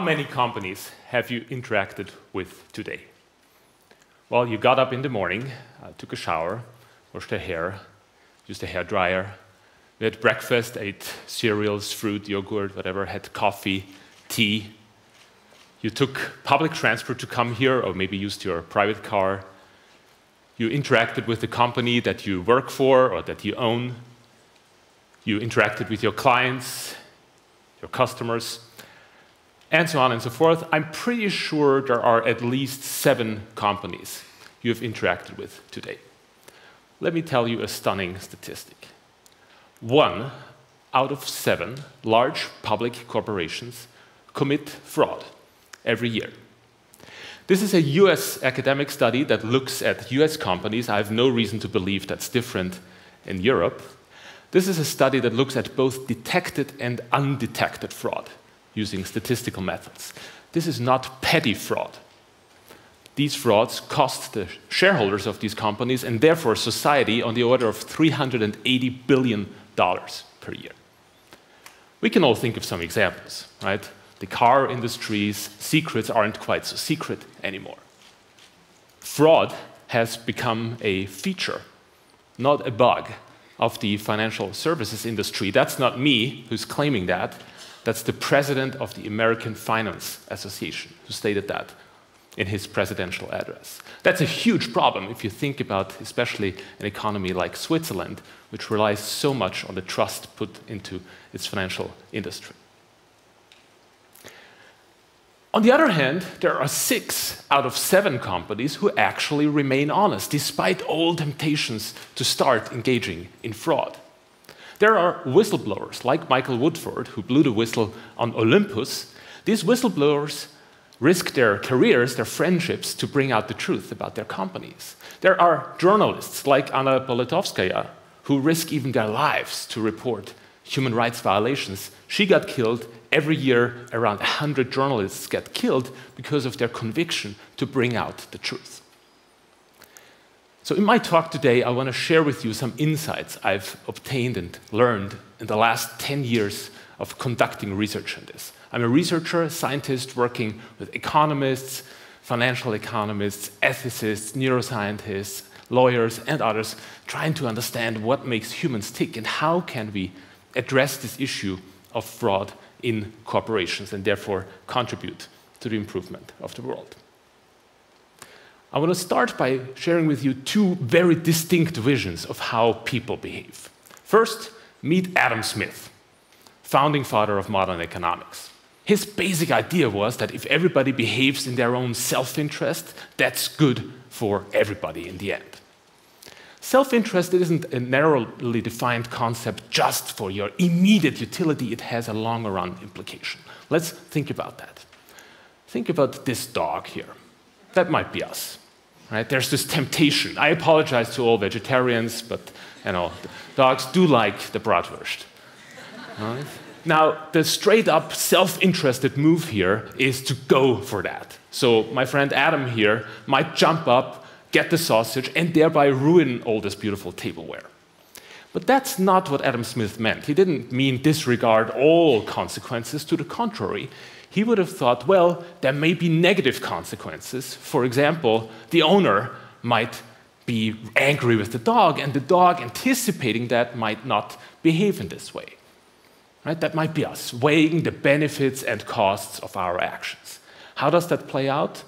How many companies have you interacted with today? Well, you got up in the morning, uh, took a shower, washed your hair, used a hair dryer, you had breakfast, ate cereals, fruit, yogurt, whatever, had coffee, tea. You took public transport to come here, or maybe used your private car. You interacted with the company that you work for or that you own. You interacted with your clients, your customers and so on and so forth. I'm pretty sure there are at least seven companies you have interacted with today. Let me tell you a stunning statistic. One out of seven large public corporations commit fraud every year. This is a US academic study that looks at US companies. I have no reason to believe that's different in Europe. This is a study that looks at both detected and undetected fraud using statistical methods. This is not petty fraud. These frauds cost the shareholders of these companies and therefore society on the order of $380 billion per year. We can all think of some examples, right? The car industry's secrets aren't quite so secret anymore. Fraud has become a feature, not a bug, of the financial services industry. That's not me who's claiming that. That's the president of the American Finance Association who stated that in his presidential address. That's a huge problem if you think about, especially an economy like Switzerland, which relies so much on the trust put into its financial industry. On the other hand, there are six out of seven companies who actually remain honest, despite all temptations to start engaging in fraud. There are whistleblowers like Michael Woodford, who blew the whistle on Olympus. These whistleblowers risk their careers, their friendships, to bring out the truth about their companies. There are journalists like Anna Politkovskaya, who risk even their lives to report human rights violations. She got killed. Every year, around 100 journalists get killed because of their conviction to bring out the truth. So, in my talk today, I want to share with you some insights I've obtained and learned in the last 10 years of conducting research on this. I'm a researcher, scientist working with economists, financial economists, ethicists, neuroscientists, lawyers, and others, trying to understand what makes humans tick and how can we address this issue of fraud in corporations and therefore contribute to the improvement of the world. I want to start by sharing with you two very distinct visions of how people behave. First, meet Adam Smith, founding father of modern economics. His basic idea was that if everybody behaves in their own self interest, that's good for everybody in the end. Self interest isn't a narrowly defined concept just for your immediate utility, it has a longer run implication. Let's think about that. Think about this dog here. That might be us. Right? There's this temptation. I apologize to all vegetarians, but you know, dogs do like the bratwurst. Right? Now, the straight up self interested move here is to go for that. So, my friend Adam here might jump up, get the sausage, and thereby ruin all this beautiful tableware. But that's not what Adam Smith meant. He didn't mean disregard all consequences. To the contrary, he would have thought, well, there may be negative consequences. For example, the owner might be angry with the dog, and the dog, anticipating that, might not behave in this way. Right? That might be us, weighing the benefits and costs of our actions. How does that play out?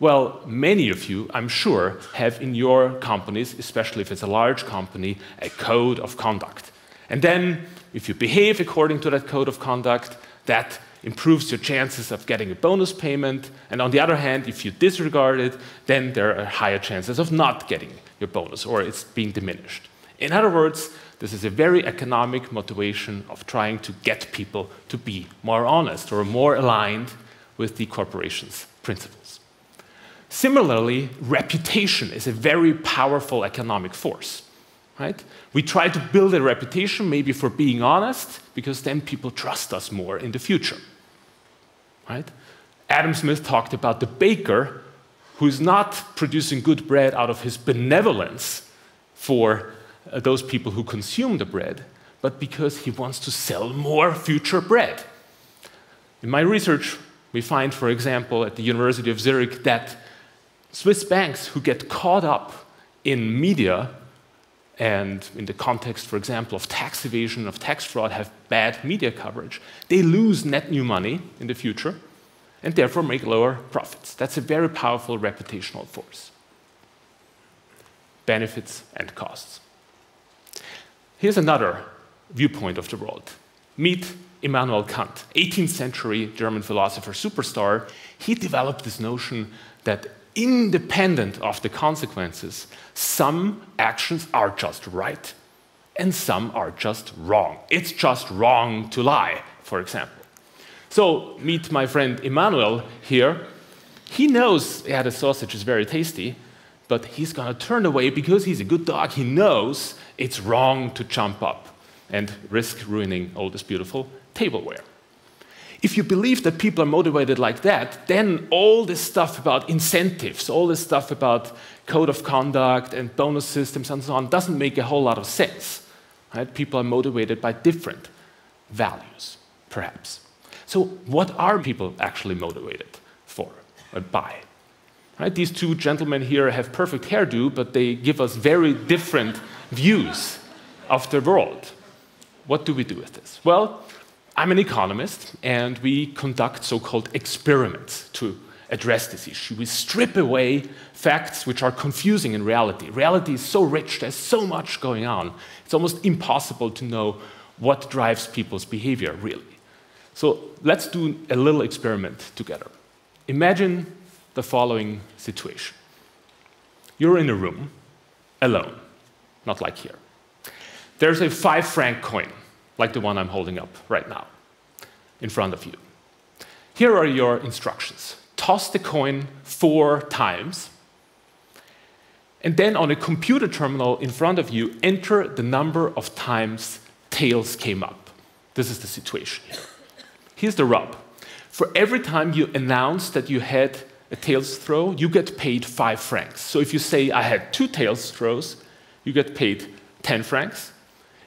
Well, many of you, I'm sure, have in your companies, especially if it's a large company, a code of conduct. And then, if you behave according to that code of conduct, that improves your chances of getting a bonus payment. And on the other hand, if you disregard it, then there are higher chances of not getting your bonus or it's being diminished. In other words, this is a very economic motivation of trying to get people to be more honest or more aligned with the corporation's principles. Similarly, reputation is a very powerful economic force. Right? We try to build a reputation maybe for being honest because then people trust us more in the future. Right? Adam Smith talked about the baker who's not producing good bread out of his benevolence for uh, those people who consume the bread, but because he wants to sell more future bread. In my research, We find, for example, at the University of Zurich that Swiss banks who get caught up in media and in the context, for example, of tax evasion, of tax fraud, have bad media coverage, they lose net new money in the future and therefore make lower profits. That's a very powerful reputational force. Benefits and costs. Here's another viewpoint of the world. Meet Immanuel Kant, 18th century German philosopher superstar. He developed this notion that independent of the consequences, some actions are just right and some are just wrong. It's just wrong to lie, for example. So, meet my friend Emmanuel here. He knows, yeah, the sausage is very tasty, but he's gonna turn away because he's a good dog. He knows it's wrong to jump up and risk ruining all this beautiful tableware. If you believe that people are motivated like that, then all this stuff about incentives, all this stuff about code of conduct and bonus systems and so on doesn't make a whole lot of sense. Right? People are motivated by different values, perhaps. So, what are people actually motivated for or by? Right? These two gentlemen here have perfect hairdo, but they give us very different views of the world. What do we do with this? Well, I'm an economist, and we conduct so called experiments to address this issue. We strip away facts which are confusing in reality. Reality is so rich, there's so much going on, it's almost impossible to know what drives people's behavior, really. So let's do a little experiment together. Imagine the following situation you're in a room alone, not like here. There's a five franc coin like the one I'm holding up right now in front of you. Here are your instructions. Toss the coin four times, and then on a computer terminal in front of you, enter the number of times tails came up. This is the situation here. Here's the rub. For every time you announce that you had a tails throw, you get paid five francs. So if you say, I had two tails throws, you get paid 10 francs.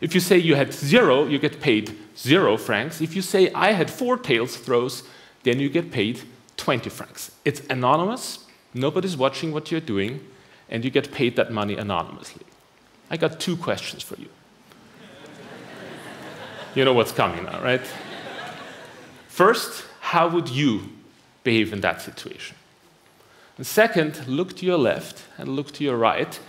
If you say you had zero, you get paid zero francs. If you say I had four tails throws, then you get paid 20 francs. It's anonymous, nobody's watching what you're doing, and you get paid that money anonymously. I got two questions for you. you know what's coming now, right? First, how would you behave in that situation? And second, look to your left and look to your right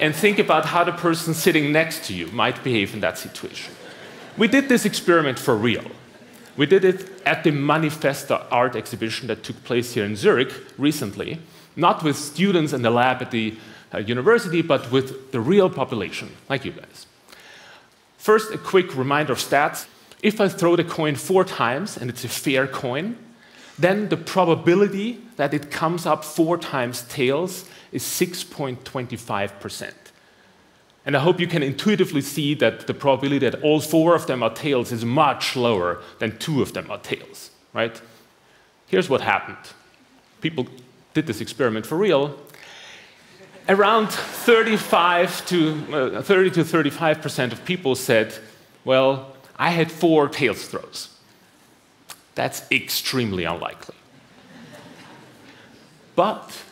and think about how the person sitting next to you might behave in that situation. We did this experiment for real. We did it at the Manifesta art exhibition that took place here in Zurich recently, not with students in the lab at the uh, university, but with the real population, like you guys. First, a quick reminder of stats. If I throw the coin four times and it's a fair coin, then the probability that it comes up four times tails is 6.25%. And I hope you can intuitively see that the probability that all four of them are tails is much lower than two of them are tails, right? Here's what happened. People did this experiment for real. Around 35 to uh, 30 to 35% of people said, well, I had four tails throws. That's extremely unlikely. But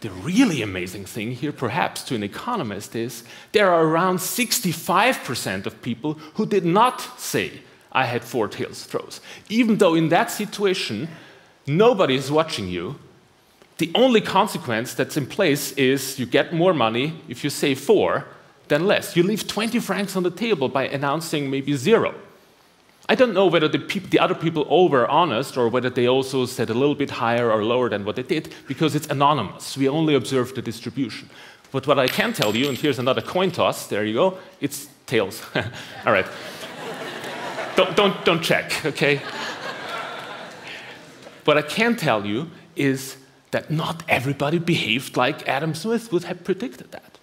the really amazing thing here, perhaps to an economist, is there are around 65% of people who did not say, I had four tails throws. Even though in that situation, nobody is watching you, the only consequence that's in place is you get more money if you say four than less. You leave 20 francs on the table by announcing maybe zero. I don't know whether the, the, other people all were honest or whether they also said a little bit higher or lower than what they did because it's anonymous. We only observe the distribution. But what I can tell you, and here's another coin toss, there you go, it's tails. all right. don't, don't, don't check, okay? what I can tell you is that not everybody behaved like Adam Smith would have predicted that.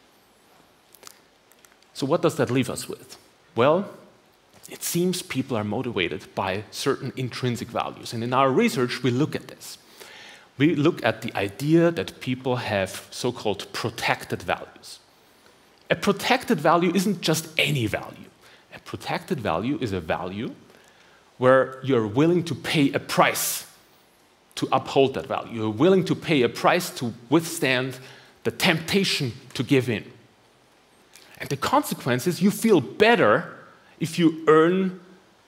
So, what does that leave us with? Well, it seems people are motivated by certain intrinsic values. And in our research, we look at this. We look at the idea that people have so called protected values. A protected value isn't just any value, a protected value is a value where you're willing to pay a price to uphold that value. You're willing to pay a price to withstand the temptation to give in. And the consequence is you feel better if you earn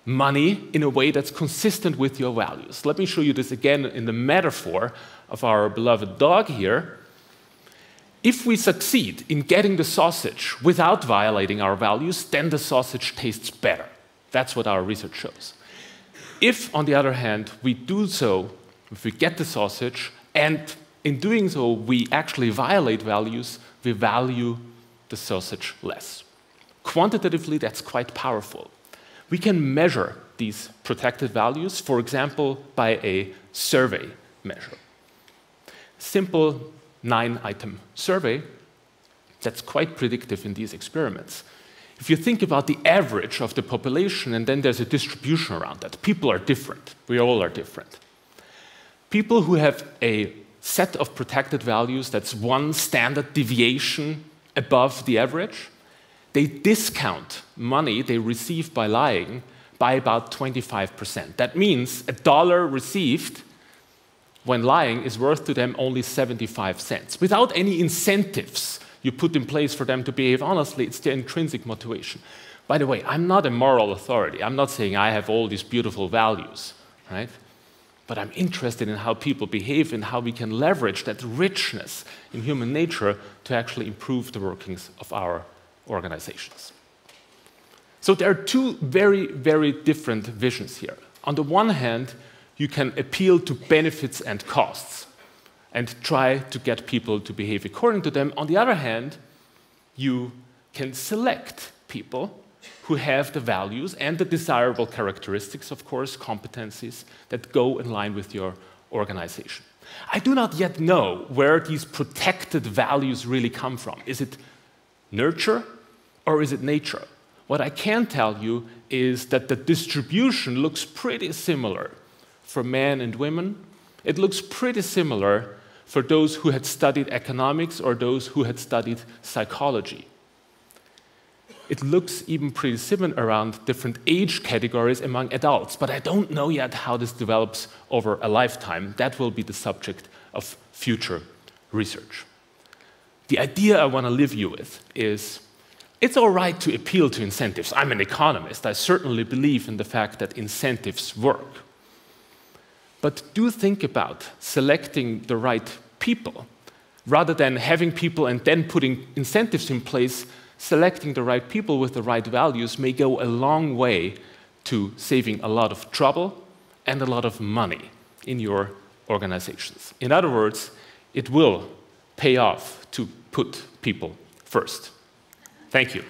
money in a way that's consistent with your values. Let me show you this again in the metaphor of our beloved dog here. If we succeed in getting the sausage without violating our values, then the sausage tastes better. That's what our research shows. If, on the other hand, we do so, if we get the sausage, and in doing so we actually violate values, we value the sausage less. Quantitatively, that's quite powerful. We can measure these protected values, for example, by a survey measure. Simple nine item survey that's quite predictive in these experiments. If you think about the average of the population and then there's a distribution around that, people are different. We all are different. People who have a set of protected values that's one standard deviation above the average they discount money they receive by lying by about 25%. That means a dollar received when lying is worth to them only 75 cents. Without any incentives you put in place for them to behave honestly, it's their intrinsic motivation. By the way, I'm not a moral authority. I'm not saying I have all these beautiful values, right? But I'm interested in how people behave and how we can leverage that richness in human nature to actually improve the workings of our organizations. So there are two very, very different visions here. On the one hand, you can appeal to benefits and costs and try to get people to behave according to them. On the other hand, you can select people who have the values and the desirable characteristics, of course, competencies that go in line with your organization. I do not yet know where these protected values really come from. Is it nurture or is it nature? What I can tell you is that the distribution looks pretty similar for men and women. It looks pretty similar for those who had studied economics or those who had studied psychology. It looks even pretty similar around different age categories among adults, but I don't know yet how this develops over a lifetime. That will be the subject of future research. The idea I want to leave you with is it's all right to appeal to incentives. I'm an economist. I certainly believe in the fact that incentives work. But do think about selecting the right people rather than having people and then putting incentives in place. Selecting the right people with the right values may go a long way to saving a lot of trouble and a lot of money in your organizations. In other words, it will pay off to put people first. Thank you.